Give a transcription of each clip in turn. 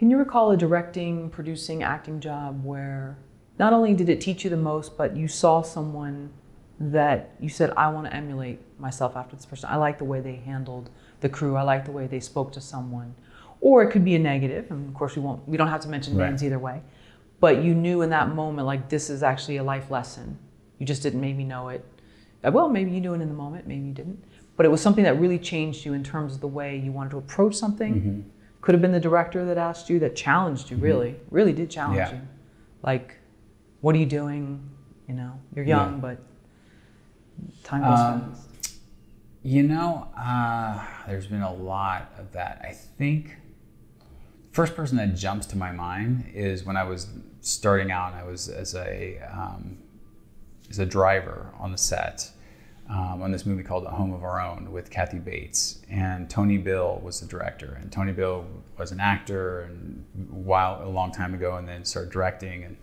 Can you recall a directing, producing, acting job where not only did it teach you the most, but you saw someone that you said, I want to emulate myself after this person. I like the way they handled the crew. I like the way they spoke to someone. Or it could be a negative, and of course we won't we don't have to mention Right. names either way. But you knew in that moment like this is actually a life lesson. You just didn't maybe know it. Uh, Well, maybe you knew it in the moment, maybe you didn't. But it was something that really changed you in terms of the way you wanted to approach something. Mm-hmm. Could have been the director that asked you, that challenged you, really, really did challenge Yeah. you. Like, what are you doing? You know, you're young, Yeah. but time goes Um, fast. You know, uh, there's been a lot of that. I think first person that jumps to my mind is when I was starting out. I was as a um, as a driver on the set um, on this movie called A Home of Our Own with Kathy Bates, and Tony Bill was the director. And Tony Bill was an actor and while a long time ago, and then started directing. And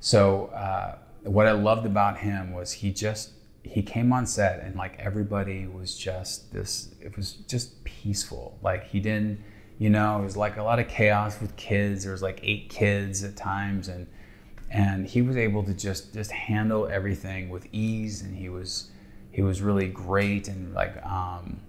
so uh, what I loved about him was he just he came on set and like everybody was just this it was just peaceful. Like he didn't you know it was like a lot of chaos with kids. There was like eight kids at times. And and he was able to just just handle everything with ease. And he was he was really great and like um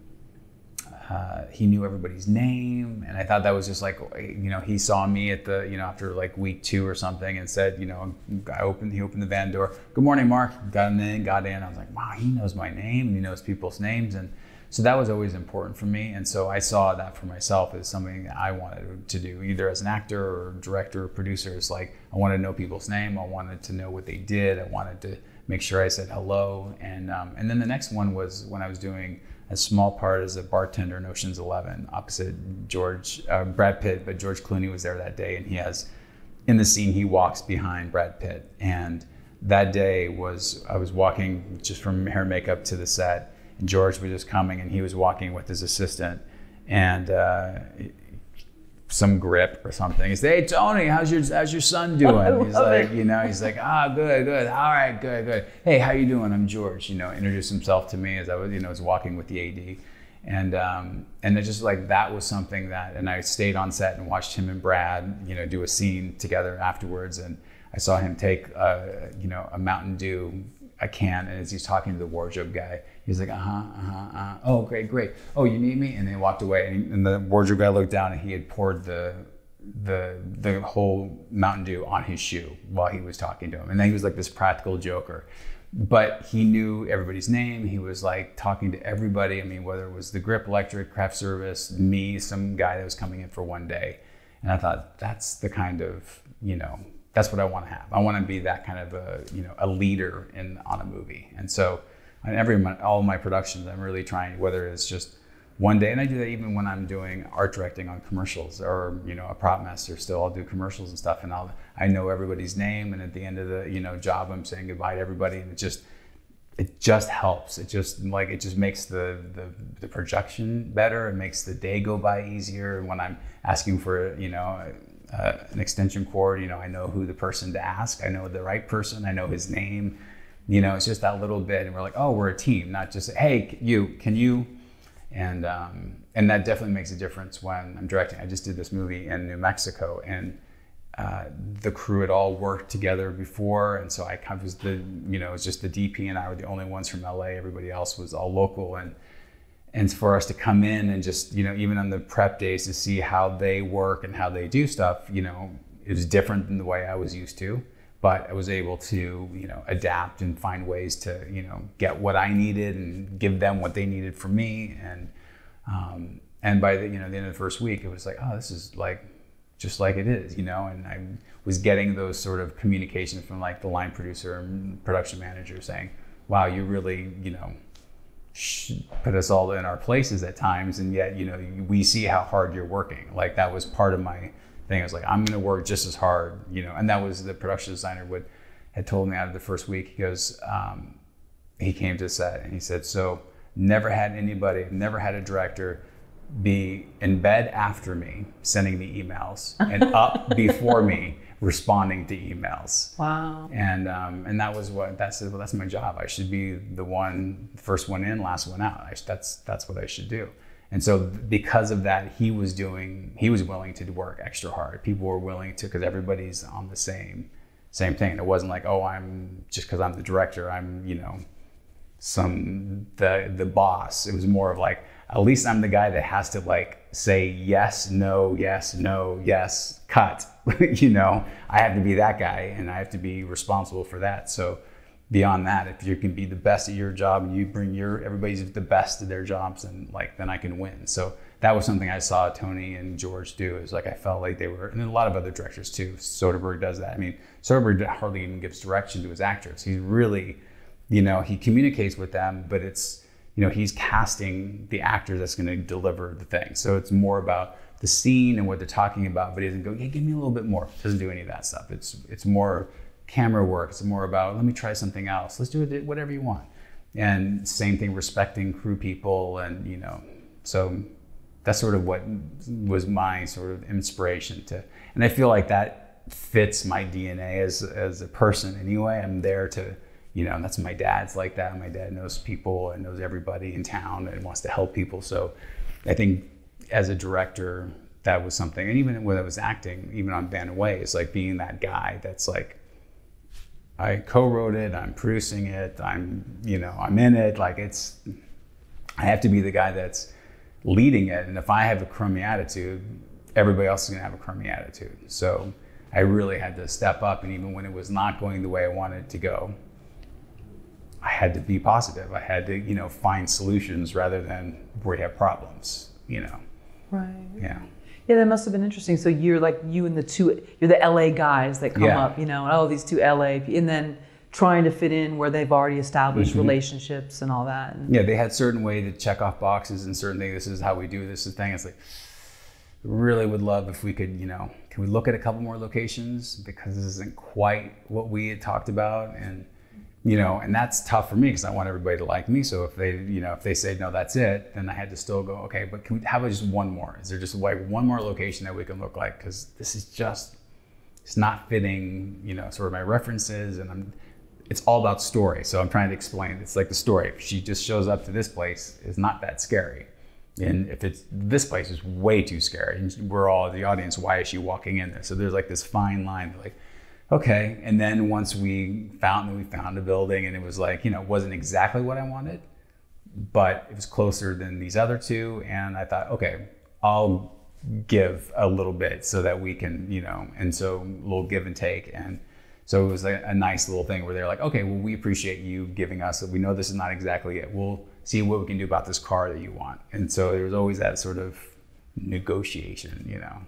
uh, he knew everybody's name. And i thought that was just like you know he saw me at the you know after like week two or something and said you know i opened he opened the van door good morning mark. Got him in got in. I was like wow he knows my name and he knows people's names. And so that was always important for me. And so i saw that for myself as something that i wanted to do either as an actor or director or producer. It's like i wanted to know people's name. I wanted to know what they did. I wanted to make sure i said hello. And um, and then the next one was when i was doing a small part as a bartender in Ocean's Eleven opposite George uh, Brad Pitt, but George Clooney was there that day, and he has in the scene he walks behind Brad Pitt, and that day was I was walking just from hair and makeup to the set, George was just coming, and he was walking with his assistant, and uh, some grip or something. He said, "Hey Tony, how's your how's your son doing?" He's like, it. you know, he's like, "Ah, good, good. All right, good, good. Hey, how you doing? I'm George." You know, introduced himself to me as I was, you know, was walking with the AD, and um, and it just like that was something that, and I stayed on set and watched him and Brad, you know, do a scene together afterwards, and I saw him take, uh, you know, a Mountain Dew. A can, and as he's talking to the wardrobe guy, he's like, uh huh, uh huh, uh Oh, great, great. Oh, you need me? And then he walked away, and, and the wardrobe guy looked down, and he had poured the the the whole Mountain Dew on his shoe while he was talking to him. And then he was like this practical joker. But he knew everybody's name. He was like talking to everybody. I mean, whether it was the Grip Electric, Craft Service, me, some guy that was coming in for one day. And I thought that's the kind of, you know, that's what I want to have. I want to be that kind of a, you know, a leader in on a movie. And so on every all my productions, I'm really trying, whether it's just one day, and I do that even when I'm doing art directing on commercials or you know a prop master. Still, I'll do commercials and stuff, and I'll I know everybody's name, and at the end of the you know job, I'm saying goodbye to everybody, and it just it just helps. It just like it just makes the the, the projection better. It makes the day go by easier. And When I'm asking for you know uh, an extension cord, you know I know who the person to ask. I know the right person. I know his name. You know, it's just that little bit, and we're like, oh, we're a team, not just hey, you can you and um, and that definitely makes a difference when I'm directing. I just did this movie in New Mexico, and uh, the crew had all worked together before, and so I kind of was the you know it was just the DP and I were the only ones from LA. Everybody else was all local, and and for us to come in and just you know even on the prep days to see how they work and how they do stuff, you know, it was different than the way I was used to. But I was able to, you know, adapt and find ways to, you know, get what I needed and give them what they needed from me. And um, and by the, you know, the end of the first week, it was like, oh, this is like just like it is, you know. And I was getting those sort of communications from like the line producer and production manager saying, wow, you really, you know, put us all in our places at times, and yet, you know, we see how hard you're working. Like that was part of my thing. I was like, I'm going to work just as hard, you know. And that was the production designer would had told me out of the first week. He goes, um, he came to set and he said, so never had anybody, never had a director be in bed after me sending me emails and up before me responding to emails. Wow. And um, and that was what that's well, that's my job. I should be the one first one in, last one out. I, that's that's what I should do. And so because of that, he was doing, he was willing to work extra hard. People were willing to, because everybody's on the same, same thing. It wasn't like, oh, I'm just because I'm the director, I'm, you know, some the the boss. It was more of like, at least I'm the guy that has to like say yes, no, yes, no, yes, cut. you know, I have to be that guy and I have to be responsible for that. So beyond that, if you can be the best at your job and you bring your everybody's the best at their jobs and like then I can win. So that was something I saw Tony and George do. Is like I felt like they were, and a lot of other directors too. Soderbergh does that. I mean, Soderbergh hardly even gives direction to his actors. He's really, you know, he communicates with them, but it's you know he's casting the actor that's going to deliver the thing. So it's more about the scene and what they're talking about, but he doesn't go, yeah, give me a little bit more. Doesn't do any of that stuff. It's it's more camera work. It's more about let me try something else. Let's do it whatever you want. And same thing, respecting crew people, and you know, so that's sort of what was my sort of inspiration to. And I feel like that fits my DNA as as a person anyway. I'm there to, you know, that's my dad's like that. My dad knows people and knows everybody in town and wants to help people. So I think as a director, that was something. And even when I was acting, even on Bannen Way, it's like being that guy that's like I co-wrote it. I'm producing it. I'm, you know, I'm in it. Like it's, I have to be the guy that's leading it. And if I have a crummy attitude, everybody else is gonna have a crummy attitude. So I really had to step up. And even when it was not going the way I wanted it to go, I had to be positive. I had to, you know, find solutions rather than where you have problems. You know. Right. Yeah. Yeah, that must have been interesting. So you're like you and the two, you're the LA guys that come Yeah. up, you know, oh, these two LA, and then trying to fit in where they've already established Mm-hmm. relationships and all that. And, yeah, they had certain way to check off boxes and certain things. This is how we do this is thing. It's like really would love if we could, you know, can we look at a couple more locations because this isn't quite what we had talked about and you know, and that's tough for me because I want everybody to like me. So if they, you know, if they say no, that's it, then I had to still go, okay, but can we have just one more? Is there just like one more location that we can look like? Because this is just, it's not fitting, you know, sort of my references, and I'm, it's all about story. So I'm trying to explain. It's like the story. If she just shows up to this place, it's not that scary. And if it's this place is way too scary, and we're all the audience. Why is she walking in there? So there's like this fine line, like, okay. And then once we found we found a building, and it was like you know, it wasn't exactly what I wanted, but it was closer than these other two. And I thought, okay, I'll give a little bit so that we can, you know, and so a little give and take. And so it was a, a nice little thing where they're like, okay, well, we appreciate you giving us, we know this is not exactly it. We'll see what we can do about this car that you want. And so there was always that sort of negotiation, you know.